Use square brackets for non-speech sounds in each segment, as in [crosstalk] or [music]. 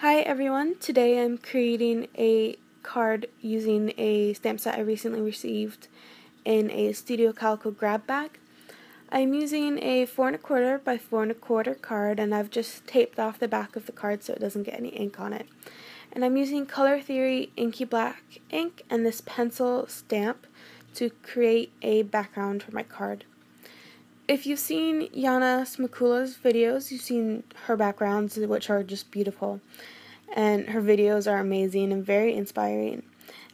Hi everyone, today I'm creating a card using a stamp set I recently received in a Studio Calico grab bag. I'm using a 4 and a quarter by 4 and a quarter card and I've just taped off the back of the card so it doesn't get any ink on it. And I'm using Color Theory Inky Black ink and this pencil stamp to create a background for my card. If you've seen Yana Smakula's videos, you've seen her backgrounds which are just beautiful and her videos are amazing and very inspiring.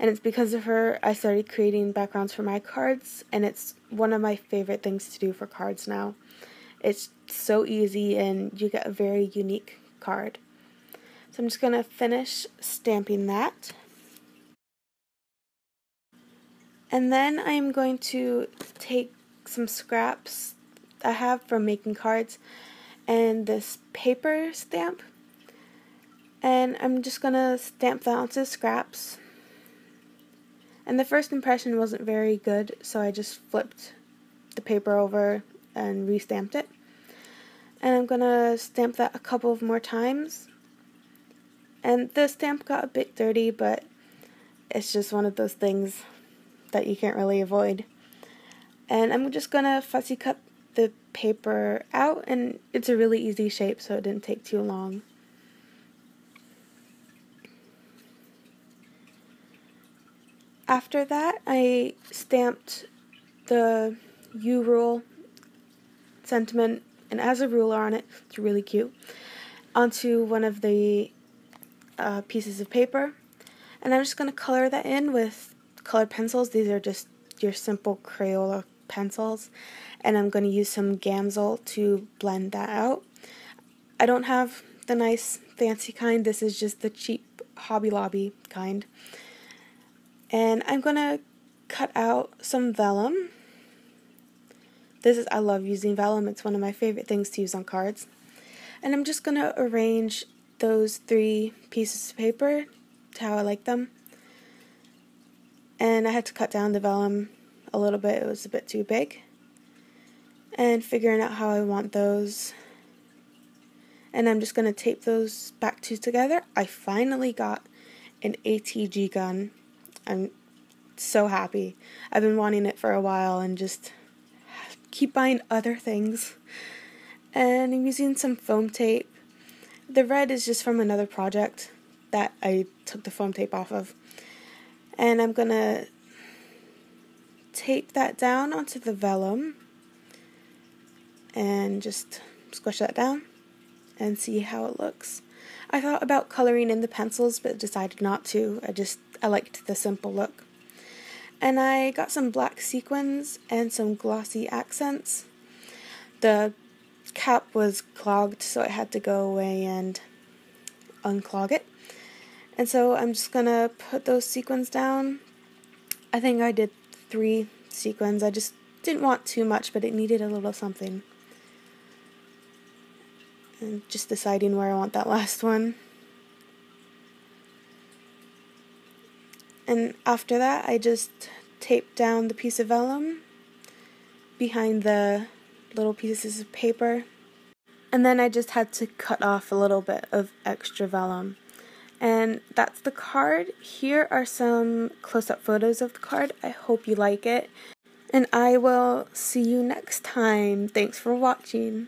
And it's because of her I started creating backgrounds for my cards, and it's one of my favorite things to do for cards now. It's so easy, and you get a very unique card. So I'm just going to finish stamping that. And then I'm going to take some scraps I have from making cards and this paper stamp and I'm just going to stamp that onto scraps. And the first impression wasn't very good, so I just flipped the paper over and restamped it. And I'm going to stamp that a couple of more times. And the stamp got a bit dirty, but it's just one of those things that you can't really avoid. And I'm just going to fussy cut the paper out, and it's a really easy shape, so it didn't take too long. After that, I stamped the U rule sentiment and as a ruler on it, it's really cute, onto one of the uh, pieces of paper. And I'm just going to color that in with colored pencils. These are just your simple Crayola pencils. And I'm going to use some Gamsol to blend that out. I don't have the nice fancy kind. This is just the cheap Hobby Lobby kind. And I'm going to cut out some vellum. This is, I love using vellum. It's one of my favorite things to use on cards. And I'm just going to arrange those three pieces of paper to how I like them. And I had to cut down the vellum a little bit. It was a bit too big. And figuring out how I want those. And I'm just going to tape those back two together. I finally got an ATG gun I'm so happy. I've been wanting it for a while and just keep buying other things. And I'm using some foam tape. The red is just from another project that I took the foam tape off of. And I'm going to tape that down onto the vellum and just squish that down and see how it looks. I thought about coloring in the pencils but decided not to. I just I liked the simple look. And I got some black sequins and some glossy accents. The cap was clogged, so I had to go away and unclog it. And so I'm just gonna put those sequins down. I think I did three sequins. I just didn't want too much, but it needed a little something. And just deciding where I want that [laughs] last one. And after that, I just taped down the piece of vellum behind the little pieces of paper. And then I just had to cut off a little bit of extra vellum. And that's the card. Here are some close up photos of the card. I hope you like it. And I will see you next time. Thanks for watching.